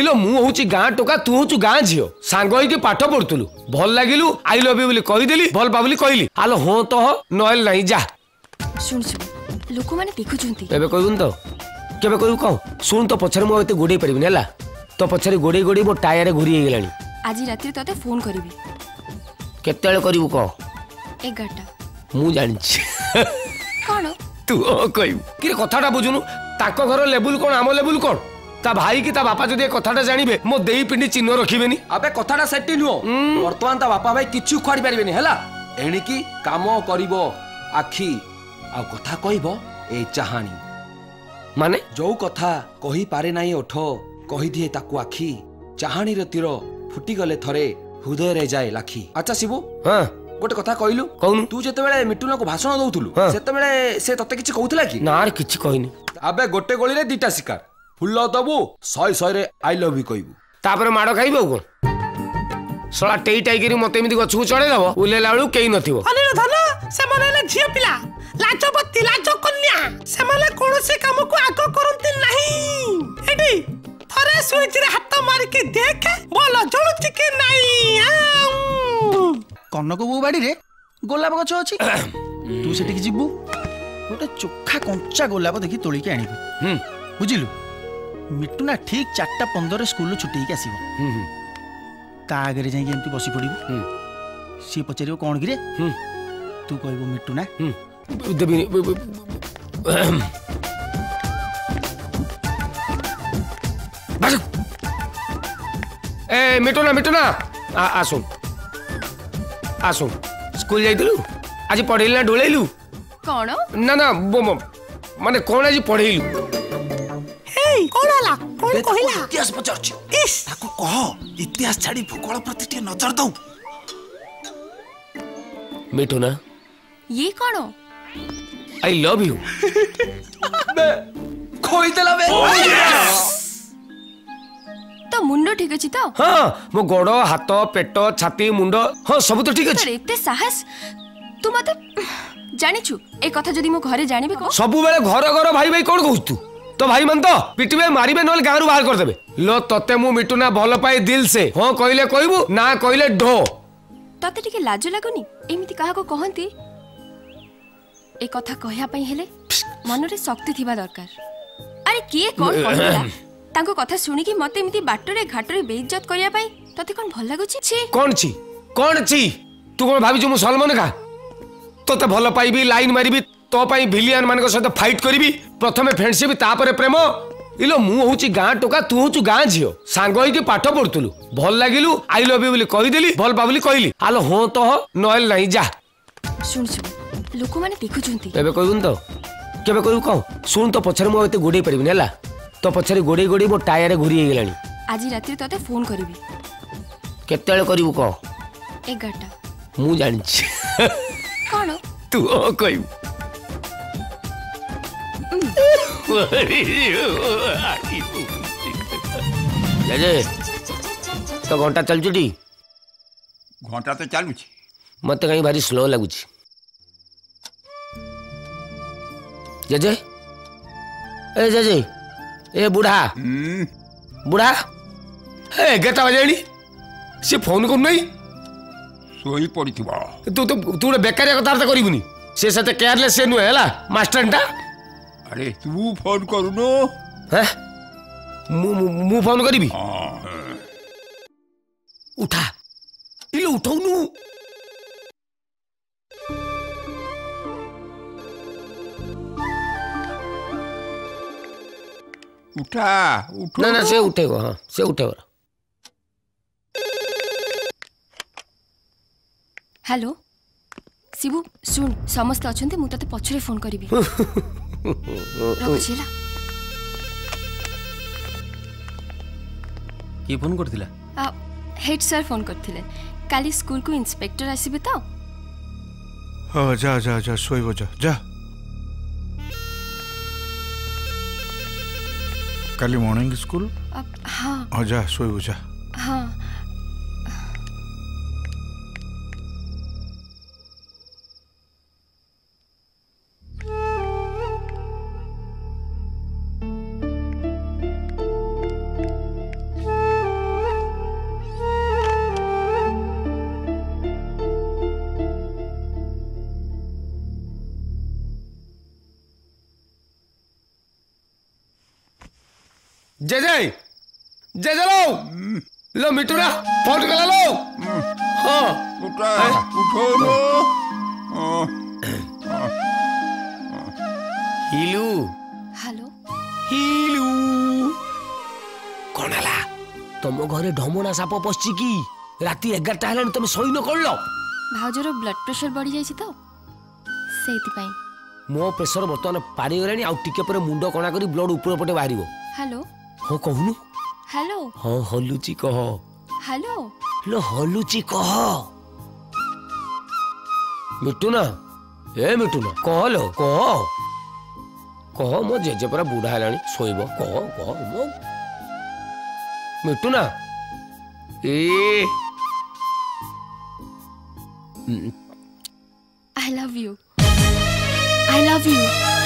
ଇଲୋ ମୁଁ ହଉଛି ଗାଁ ଟୋକା ତୁ ହଉଛୁ ଗାଁ ଝିଅ ସାଙ୍ଗ ହେଇକି ପାଠ ପଢୁଥିଲୁ ଭଲ ଲାଗିଲୁ ଆଇ ଲଭ୍ ୟୁ ବୋଲି କହିଦେଲି ଭଲ ପା ବୋଲି କହିଲି ଆଲୋ ହଁ ତ ନହେଲେ ନାହିଁ ଯା ଶୁଣ ଶୁଣ ଲୋକମାନେ ଦେଖୁଛନ୍ତି ଏବେ କହିବୁନି ତ କେବେ କହିବୁ କହ ଶୁଣ ତ ପଛରେ ମୁଁ ଏତେ ଗୋଡ଼େଇ ପାରିବିନି ହେଲା ତୋ ପଛରେ ଗୋଡ଼େଇ ଗୋଡ଼େଇ ମୋ ଟାୟାର ଘୁରି ହେଇଗଲାଣି ଆଜି ରାତିରେ ତତେ ଫୋନ କରିବି କେତେବେଳେ କରିବୁ କହ ଏଗାରଟା ମୁଁ ଜାଣିଛି କଣ ତୁ କହିବୁ କିରେ କଥାଟା ବୁଝୁନୁ ତାଙ୍କ ଘର ଲେବୁଲ କଣ ଆମ ଲେବୁଲ କଣ তা ভাই কি তা বাপা যদি এ কথাটা জানিবে মো দেই পিঁড়ি চিহ্ন রখিবেনি আবে কথাটা সেটি নুহ বর্তমান তা বাপা ভাই কিছু খুয়াড়ি পারিবেনি হেলা এণিকি কাম করিব আখি ଆଉ କଥା କହିବ ଏ ଚାହାଣୀ ମାନେ ଯୋଉ କଥା କହିପାରେ ନାହିଁ ଓଠ କହିଦିଏ ତାକୁ ଆଖି ଚାହାଣୀର ତୀର ଫୁଟିଗଲେ ଥରେ ହୃଦୟରେ ଯାଏ ଲାଖି ଆଚ୍ଛା ଶିବୁ ଗୋଟେ କଥା କହିଲୁ କହୁନୁ ତୁ ଯେତେବେଳେ ମିଟୁନାକୁ ଭାଷଣ ଦଉଥିଲୁ ସେତେବେଳେ ସେ ତତେ କିଛି କହୁଥିଲା କି ନା କିଛି କହିନି ଆବେ ଗୋଟେ ଗୋଳିରେ ଦିଟା ଶିକାର ଫୁଲ ଦବୁ ଶହେ ଶହେରେ ଆଇ ଲଭ୍ ୟୁ କହିବୁ ତାପରେ ମାଡ଼ ଖାଇବୁ ଆଉ କ'ଣ ଶଳା ଟେଇ ଟାଇକିରି ମତେ ଏମିତି ଗଛକୁ ଚଢେଇଦବ ଓହ୍ଲେଇଲା ବେଳକୁ କେହି ନଥିବ ଅନିରୁଦ୍ଧନ ସେମାନେ ହେଲେ ଝିଅ ପିଲା ଲାଜବତୀ ଲାଜ କନ୍ୟା ସେମାନେ କୌଣସି କାମକୁ ଆଗ କରନ୍ତି ନାହିଁ ଏଠି ଥରେ ସୁଇଚରେ ହାତ ମାରିକି ଦେଖେ ଭଲ ଜଳୁଛି କି ନାହିଁ କନକ ବୋଉ ବାଡ଼ିରେ ଗୋଲାପ ଗଛ ଅଛି ତୁ ସେଠିକି ଯିବୁ ଗୋଟେ ଚୋଖା କଞ୍ଚା ଗୋଲାପ ଦେଖି ତୋଳିକି ଆଣିବୁ ବୁଝିଲୁ ମିଟୁ ନା ଠିକ୍ ଚାରିଟା ପନ୍ଦରରେ ସ୍କୁଲରୁ ଛୁଟି ହେଇକି ଆସିବ ତା ଆଗରେ ଯାଇକି ଏମିତି ବସି ପଡ଼ିବୁ ସିଏ ପଚାରିବ କ'ଣ କିରେ ତୁ କହିବୁ ମିଟୁ ନା ଦେବିନି ଏ ମିଟୁନା ମିଟୁନା ଆସୁ ଆସୁ ସ୍କୁଲ ଯାଇଥିଲୁ ଆଜି ପଢ଼େଇଲୁ ନା ଢୋଳେଇଲୁ କ'ଣ ନା ନା ମାନେ କ'ଣ ଆଜି ପଢ଼େଇଲୁ ଏଇ କଣ ହେଲା କଣ କହିଲା ଇତିହାସ ପଚାରୁଛି ତାକୁ କହ ଇତିହାସ ଛାଡି ଭୂଗୋଳ ପ୍ରତି ଟିକେ ନଜର ଦଉ ମିଠୁ ନା ଇଏ କଣ ଆଇ ଲଭ ୟୁ ଖୋଇଦେଲା ବେ ତ ମୁଣ୍ଡ ଠିକ ଅଛି ତ ହଁ ମୋ ଗୋଡ ହାତ ପେଟ ଛାତି ମୁଣ୍ଡ ହଁ ସବୁ ତ ଠିକ ଅଛି ଏତେ ସାହସ ତୁ ମତେ ଜାଣିଛୁ ଏ କଥା ଯଦି ମୋ ଘରେ ଜାଣିବେ ସବୁବେଳେ ଘର ଘର ଭାଇ ଭାଇ କଣ କହୁଛୁ ତୁ তো ভাই মান তো পিটিবে মারিবে নহলে গাঁরু বাহার করিদেবে লো তোতে মু মিটু না ভাল পাই দিল সে হ্যাঁ কইলে কইবু না কইলে ঢো তোতে টিকে লাজ লাগুনি এমিতি কাহাকু কহন্তি এ কথা কহিয়া পাই হেলে মনরে শক্তি থিবা দরকার আরে কিয়ে কোন কহিলা তাঙ্ক কথা শুনিকি মতে এমিতি বাটরে ঘাটরে বেইজ্জত করিয়া পাই তোতে কোন ভাল লাগুছি ছি কোন ছি কোন ছি তু কোন ভাবিছু মু সলমন খা তোতে ভাল পাইবি লাইন মারিবি তো পাই ভিলিয়ান মানক সহিত ফাইট করিবি প্রথমে ফ্রেন্ডশিপ তাপরে প্রেম ইলো মু হচ্ছে গাঁ টোকা তু হচ্ছে গাঁ ঝিও সাঙ্গ হইকি পাঠ পড়ুলু ভাল লাগিলু আই লভ ইউ বলে কইদেলি ভাল পা বলে কইলি আলো হো তো হ নহেল নাই যা শুন শুন লোকমানে দেখুচন্তি এবে কইবুন তো কেবে কইবু কও শুন তো পছরে মু এতে গোড়াই পারিবিনি হেলা তো পছরে গোড়াই গোড়াই মো টায়ারে ঘুরি হই গেলানি আজি রাত্রি তোতে ফোন করিবি কেতবেলে করিবু কও 11টা মু জানিছি কোন তু কইবু तो घंटा चल चुटी घंटा तो चलु मत कहीं भारी स्लो लगुच जेजे ए जजे ए बुढ़ा बुढ़ा एगारटा बजे सी फोन कर तू तो तू गोटे बेकारिया कथबार्ता करेयरलेस नुहेला मास्टर टा আরে তু ফোন করুন হ্যাঁ মু ফোন করিবি উঠা ইলে উঠাউনু उठा उठो ना ना से उठेगा हाँ से उठेगा हेलो शिबू सुन समस्त अच्छा मुझे पचरे फोन करी ରଖୁଛିଲା କିଏ ଫୋନ୍ କରିଥିଲା ହେଡ୍ ସାର୍ ଫୋନ୍ କରିଥିଲେ କାଲି ସ୍କୁଲକୁ ଇନ୍ସପେକ୍ଟର ଆସିବେ ତ ହଁ ଯା ଯା ଯା ଶୋଇବ ଯା ଯା କାଲି ମର୍ଣ୍ଣିଂ ସ୍କୁଲ ହଁ ଯା ଶୋଇବୁ ଯା জেজে জেজে লো লো মিটুরা ফোন কলা হ্যাঁ। লো হ্যাঁ উঠা উঠো লো হিলু হ্যালো হিলু কোন হলা তোম ঘরে ঢমনা সাপ পশছি কি রাতি 11টা হলানি তুমি সই ন করল ভাউজর ব্লাড প্রেসার বড়ি যাইছি তো সেইতি পাই মো প্রেসার বর্তমান পাড়ি গলানি আউ টিকে পরে মুন্ড কণা করি ব্লড উপর পটে বাহিরিব হ্যালো ହଁ କହୁନୁ ହ୍ୟାଲୋ ହଁ ହଲୁଚି କହ ହ୍ୟାଲୋ ଲୋ ହଲୁଚି କହ ମିଟୁନା ଏ ମିଟୁନା କହ ଲୋ କହ କହ ମୋ ଜେଜେ ପରା ବୁଢ଼ା ହେଲାଣି ଶୋଇବ କହ କହ ମୋ ମିଟୁନା ଏ I love you. I love you.